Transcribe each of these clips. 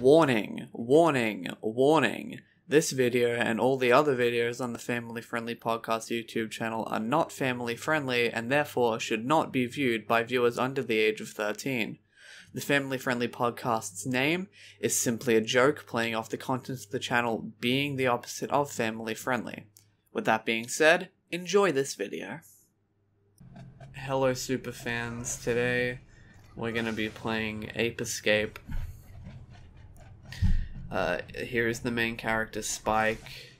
Warning, warning, warning. This video and all the other videos on the Family Friendly Podcast YouTube channel are not family friendly and therefore should not be viewed by viewers under the age of 13. The Family Friendly Podcast's name is simply a joke playing off the contents of the channel being the opposite of family friendly. With that being said, enjoy this video. Hello, superfans. Today we're going to be playing Ape Escape. Uh, here's the main character, Spike.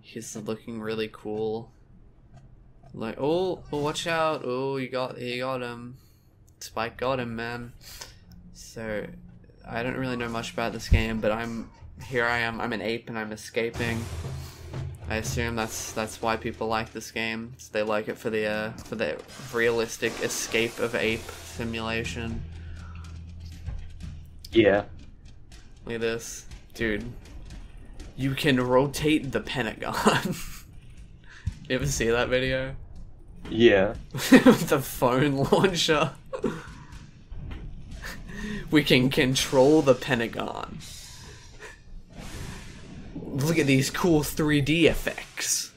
He's looking really cool. Like, oh, oh, watch out! Oh, you got, you got him. Spike got him, man. So, I don't really know much about this game, but I'm here. I am. I'm an ape, and I'm escaping. I assume that's that's why people like this game. They like it for the uh, for the realistic escape of ape simulation. Yeah. Look at this, dude. You can rotate the Pentagon. you ever see that video? Yeah. the phone launcher. we can control the Pentagon. Look at these cool 3D effects.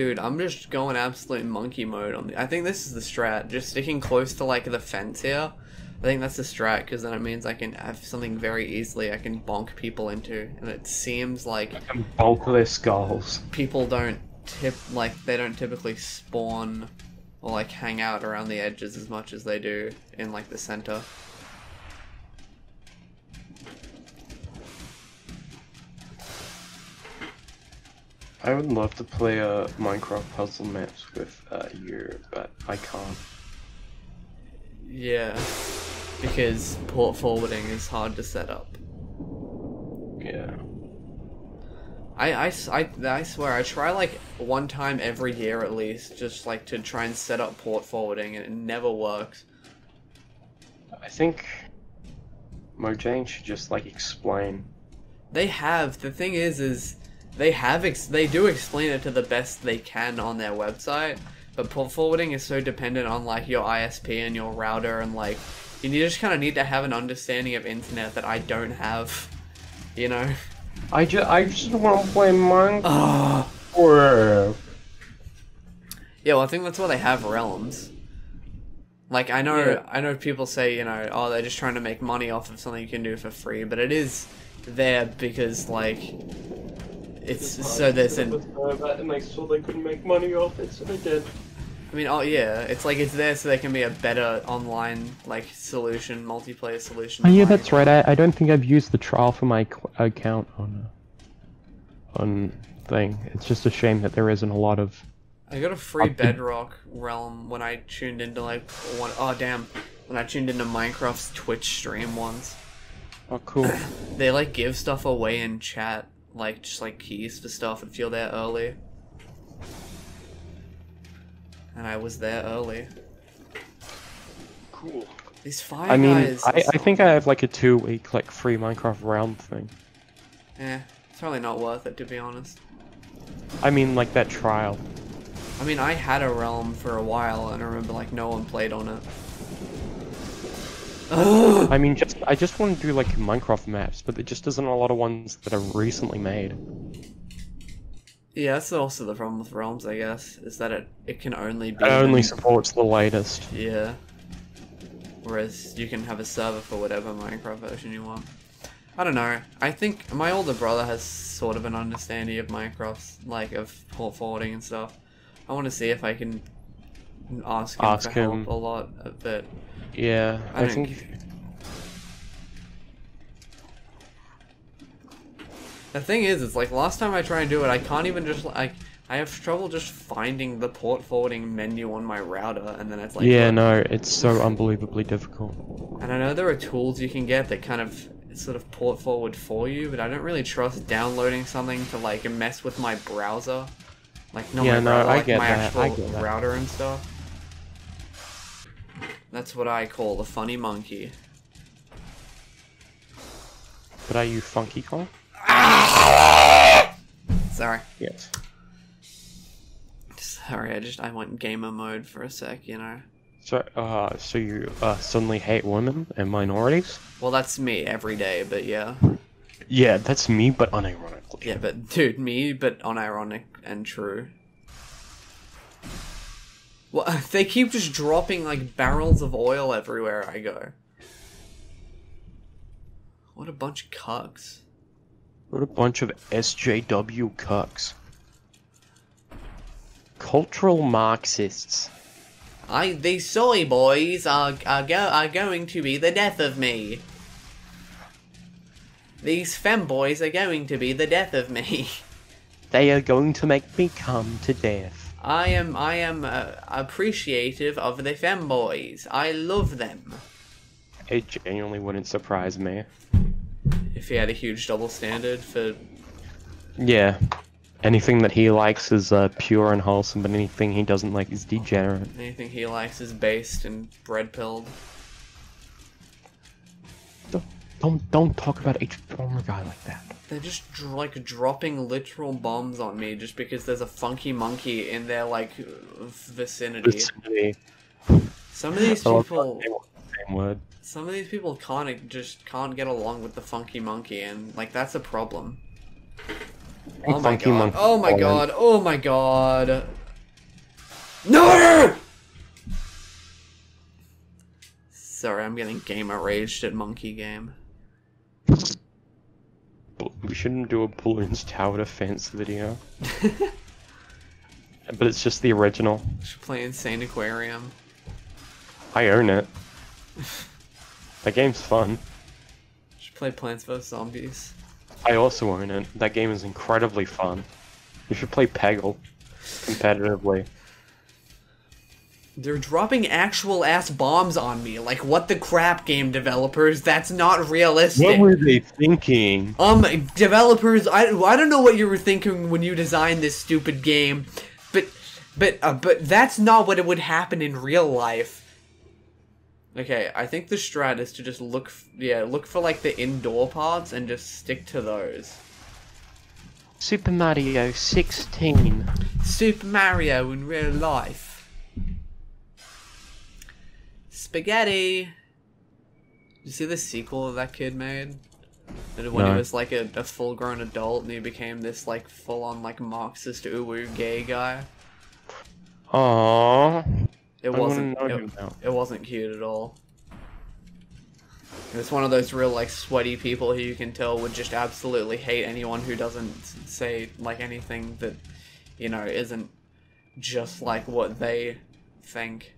Dude, I'm just going absolute monkey mode on the. I think this is the strat. Just sticking close to like the fence here. I think that's the strat because then it means I can have something very easily I can bonk people into, and it seems like And bulk their skulls. people don't tip like they don't typically spawn or like hang out around the edges as much as they do in like the center. I would love to play a Minecraft puzzle maps with uh, you, but I can't. Yeah, because port forwarding is hard to set up. Yeah. I, I, I- I swear, I try like one time every year at least, just like to try and set up port forwarding, and it never works. I think Mojang should just like explain. They have. The thing is, is they have ex- they do explain it to the best they can on their website, but port forwarding is so dependent on like your ISP and your router and like you just kind of need to have an understanding of internet that I don't have. You know. I just I just want to play Minecraft. Oh. Yeah, well, I think that's why they have realms. Like I know, Yeah. I know people say you know, oh, they're just trying to make money off of something you can do for free, but it is there because like it's so there's an. and they saw they couldn't make money off it, so they did. I mean, oh yeah, it's like it's there so there can be a better online like solution, multiplayer solution. Oh, to yeah, that's right. I, I don't think I've used the trial for my cl- account on uh, on thing. It's just a shame that there isn't a lot of. I got a free Up Bedrock realm when I tuned into like one oh damn, when I tuned into Minecraft's Twitch stream once. Oh, cool. They like give stuff away in chat, like just like keys for stuff if you're there early. And I was there early. Cool. These fire I mean, guys. I, are I so- think I have like a two week like free Minecraft round thing. Yeah, it's probably not worth it to be honest. I mean, like that trial. I mean, I had a realm for a while, and I remember like no one played on it. I mean, just I just want to do like Minecraft maps, but there just isn't a lot of ones that are recently made. Yeah, that's also the problem with realms, I guess, is that it it can only be It only supports the latest. Yeah. Whereas you can have a server for whatever Minecraft version you want. I don't know. I think my older brother has sort of an understanding of Minecraft's like of port forwarding and stuff. I want to see if I can ask him Ask for him. help a lot, but Yeah, I I, don't think. the thing is, it's like last time I try and do it, I can't even just like I have trouble just finding the port forwarding menu on my router, and then it's like yeah, oh, no, it's so unbelievably difficult. And I know there are tools you can get that kind of sort of port forward for you, but I don't really trust downloading something to like mess with my browser. Like not Yeah, my no, browser, I like get my that, actual I get that. router and stuff. That's what I call the funny monkey. But are you Funky Kong? Sorry. Yes. Sorry, I just I went gamer mode for a sec, you know. So, uh, so you uh, suddenly hate women and minorities? Well, that's me every day, but yeah. Yeah, that's me, but unironically. Yeah, but dude, me, but unironic and true. Well, they keep just dropping like barrels of oil everywhere I go. What a bunch of cucks. What a bunch of SJW cucks. Cultural Marxists. I these soy boys are are go are going to be the death of me. These femboys are going to be the death of me. They are going to make me come to death. I am I am uh, appreciative of the femboys. I love them. It genuinely wouldn't surprise me. If he had a huge double standard for Yeah. Anything that he likes is uh, pure and wholesome, but anything he doesn't like is degenerate. anything he likes is based and bread pilled. Don't don't, don't talk about H. Former guy like that. They're just dr- like dropping literal bombs on me just because there's a funky monkey in their like vicinity. Vicinity. Some of these people, Same word. some of these people can't just can't get along with the funky monkey, and like that's a problem. Oh my Funky god! monkey Oh my god! Oh my god! No! Sorry, I'm getting gamer raged at monkey game. We shouldn't do a Bloons Tower Defense video. but it's just the original. Should play Insane Aquarium. I own it. That game's fun. Should play Plants vs Zombies. I also own it. That game is incredibly fun. You should play Peggle competitively. They're dropping actual ass bombs on me. Like, what the crap, game developers? That's not realistic. What were they thinking? Um, developers, I, I don't know what you were thinking when you designed this stupid game, but but uh, but that's not what it would happen in real life. Okay, I think the strat is to just look, f- yeah, look for like the indoor parts and just stick to those. Super Mario 16. Super Mario in real life. Spaghetti. You see the sequel that kid made? And when he was like a, a full grown adult and he became this like full on like Marxist uwu gay guy. Aww. It I wasn't it, it wasn't cute at all. It was one of those real like sweaty people who you can tell would just absolutely hate anyone who doesn't say like anything that you know isn't just like what they think.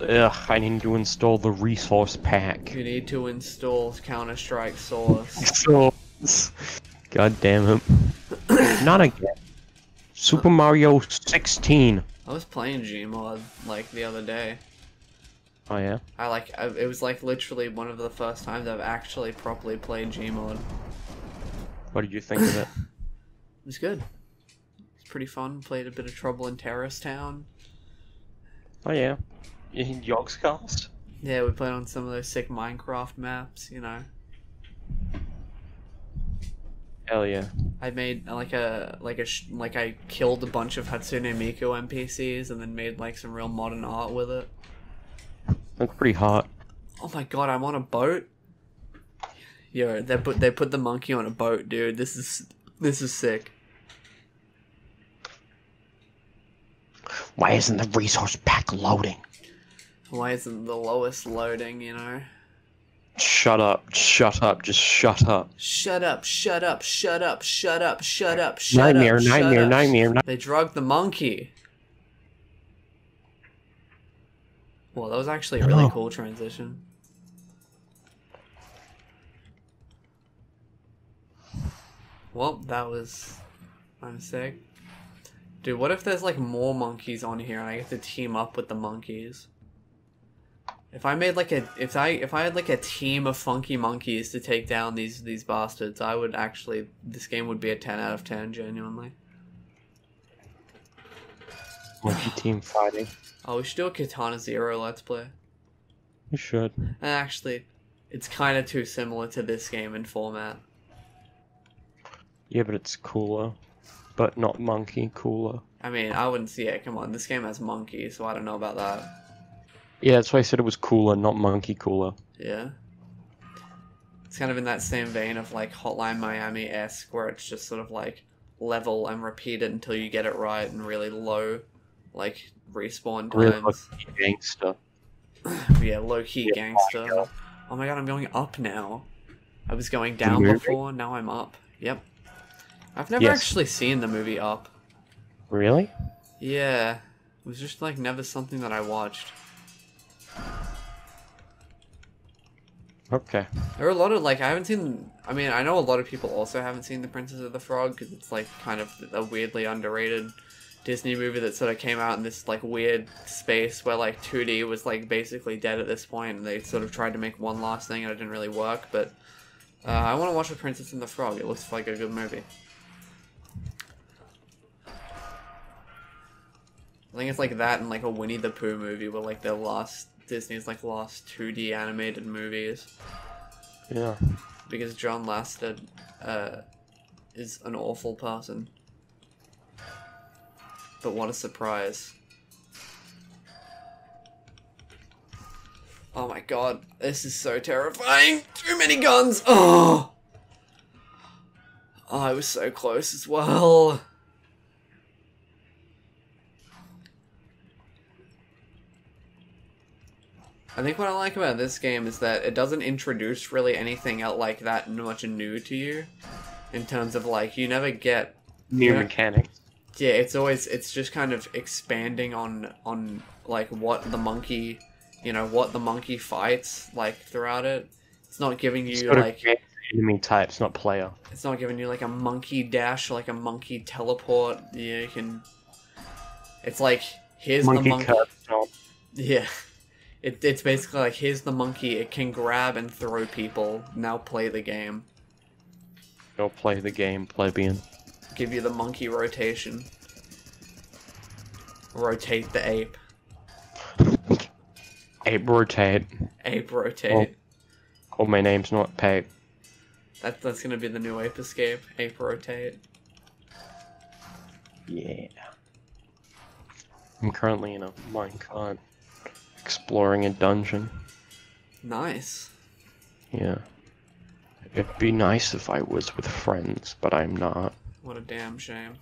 Ugh, I need to install the resource pack. You need to install Counter Strike Source. So, God damn it. Not again. Super Mario 16. I was playing Gmod like the other day. Oh yeah? I like I, it was like literally one of the first times I've actually properly played Gmod. What did you think of it? It was good. It's pretty fun. Played a bit of Trouble in Terrorist Town. Oh yeah. You in Yogscast? Yeah, we played on some of those sick Minecraft maps. You know, Hell yeah. I made like a like a sh- like I killed a bunch of Hatsune Miku NPCs and then made like some real modern art with it. That's pretty hot. Oh my god, I'm on a boat. Yo, they put they put the monkey on a boat, dude. This is this is sick. Why isn't the resource pack loading? Why isn't the lowest loading? You know. Shut up. Shut up. Just shut up. Shut up! Shut up! Shut up! Shut up! Shut up! Shut Nightmare, up! shut nightmare, up. nightmare, nightmare. They drugged the monkey. Well, that was actually a really Oh. cool transition. Well, that was I'm sick. Dude, what if there's like more monkeys on here and I get to team up with the monkeys? If I made like a if I if I had like a team of funky monkeys to take down these these bastards, I would actually this game would be a 10 out of 10 genuinely. Monkey team fighting. Oh, we should do a Katana Zero let's play. You should. Actually, it's kind of too similar to this game in format. Yeah, but it's cooler. But not monkey cooler. I mean, I wouldn't see it. Come on, this game has monkeys, so I don't know about that. Yeah, that's why I said it was cooler, not monkey cooler. Yeah. It's kind of in that same vein of like Hotline Miami esque, where it's just sort of like level and repeat it until you get it right and really low, like respawn Really times. Gangster. yeah, low key Yeah, gangster. Oh my god, I'm going up now. I was going down before, now I'm up. Yep. I've never Yes. actually seen the movie Up. Really? Yeah. It was just like never something that I watched. Okay. There are a lot of like I haven't seen. I mean, I know a lot of people also haven't seen The Princess of the Frog because it's like kind of a weirdly underrated Disney movie that sort of came out in this like weird space where like 2D was like basically dead at this point, and they sort of tried to make one last thing and it didn't really work. But uh, I want to watch The Princess and the Frog. It looks like a good movie. I think it's like that and like a Winnie the Pooh movie where like their last Disney's like last 2D animated movies Yeah. because John Lasseter uh, is an awful person. But what a surprise. Oh my god, this is so terrifying! Too many guns! Oh! Oh, I was so close as well. I think what I like about this game is that it doesn't introduce really anything out like that much new to you. In terms of like, you never get New mechanics. yeah, it's always it's just kind of expanding on on like what the monkey, you know, what the monkey fights like throughout it. It's not giving you like enemy types, not player. it's not giving you like a monkey dash, like a monkey teleport. Yeah, you can. It's like here's Monkey the monkey. curve. Yeah. It, it's basically like here's the monkey. It can grab and throw people. Now play the game. Don't play the game, plebeian. Give you the monkey rotation. Rotate the ape. Ape rotate. Ape rotate. Oh, oh my name's not Pape. That, that's gonna be the new ape escape. Ape rotate. Yeah. I'm currently in a minecart exploring a dungeon. Nice. Yeah. It'd be nice if I was with friends, but I'm not. What a damn shame.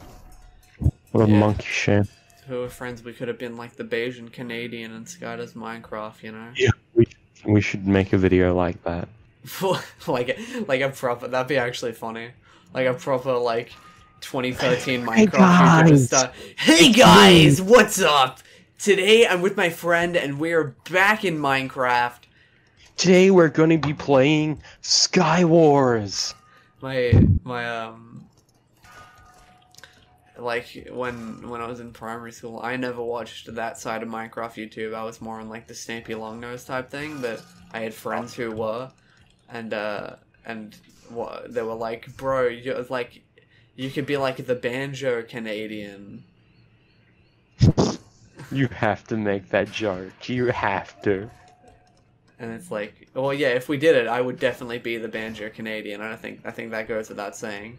What a Yeah. monkey shame. If we were friends, we could have been like the Bajan Canadian and Sky does Minecraft, you know? Yeah. We, we should make a video like that. like like a proper that'd be actually funny. Like a proper like 2013 Hey, Minecraft YouTuber guys! Hey guys, what's up? Today I'm with my friend and we're back in Minecraft. Today we're gonna be playing Sky Wars. My my um like when when I was in primary school, I never watched that side of Minecraft YouTube. I was more on like the Stampy Longnose type thing, but I had friends who were, and uh and what they were like, bro, you're like, you could be like the banjo Canadian. You have to make that joke. You have to. And it's like, well, yeah, if we did it, I would definitely be the banjo Canadian. And I think I think that goes without saying.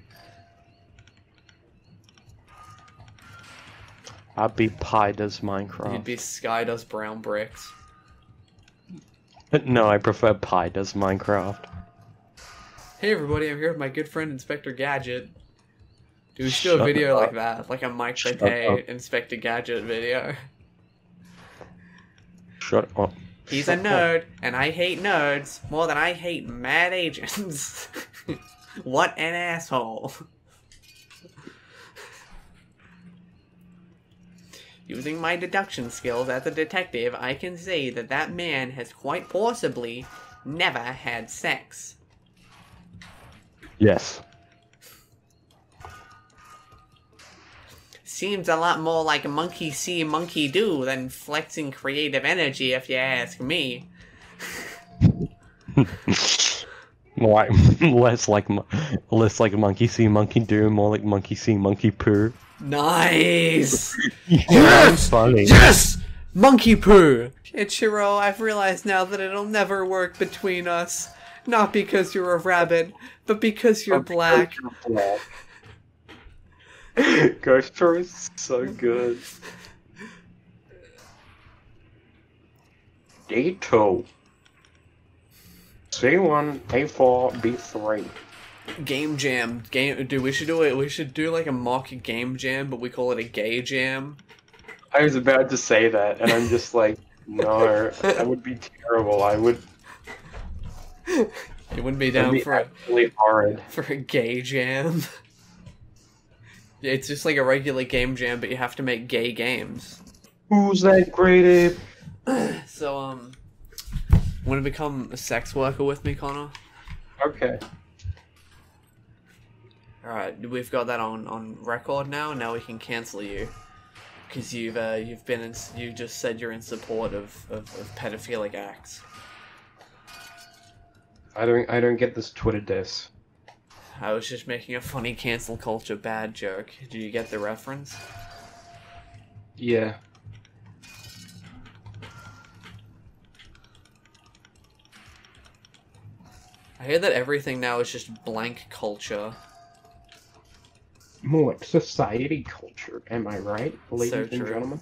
I'd be Pie does Minecraft. You'd be Sky does brown bricks. No, I prefer Pie does Minecraft. Hey everybody, I'm here with my good friend Inspector Gadget. Do we do a video up. like that, like a Mike Shut. Inspector Gadget video? Shut up. He's a Shut up. nerd, and I hate nerds more than I hate mad agents. what an asshole. Using my deduction skills as a detective, I can say that that man has quite possibly never had sex. Yes. Seems a lot more like monkey see, monkey do than flexing creative energy, if you ask me. More less like less like monkey see monkey do, more like monkey see monkey poo. Nice! Yeah, Yes! funny. Yes! Monkey poo! Ichiro, I've realized now that it'll never work between us. Not because you're a rabbit, but because you're black. Ghost Tour is so good. D2. C1, A4, B3. Game jam, game. Dude, we should do it. We should do like a mock game jam, but we call it a gay jam. I was about to say that, and I'm just like, no, that would be terrible. I would. You wouldn't be down be for a, horrid. for a gay jam. It's just like a regular game jam, but you have to make gay games. Who's that great ape? So, um, want to become a sex worker with me, Connor? Okay. All right, we've got that on on record now. Now we can cancel you because you've uh, you've been in, you just said you're in support of, of, of pedophilic acts. I don't. I don't get this Twitter diss. I was just making a funny cancel culture bad joke. Do you get the reference? Yeah. I hear that everything now is just blank culture. More like society culture. Am I right, ladies So and true. gentlemen?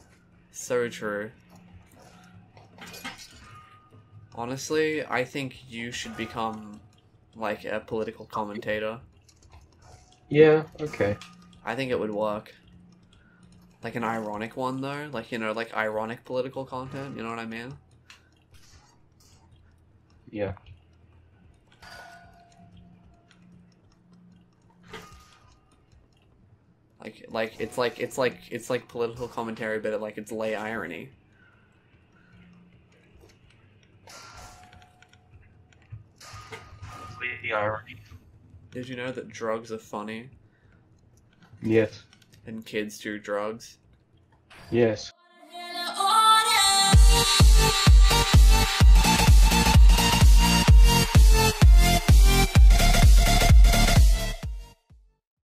So true. Honestly, I think you should become like a political commentator. Yeah. Okay. I think it would work. Like an ironic one though, like you know, like ironic political content, you know what I mean? Yeah. Like like it's like it's like it's like political commentary but like it's lay irony. Completely irony. Did you know that drugs are funny Yes. and kids do drugs? Yes. order.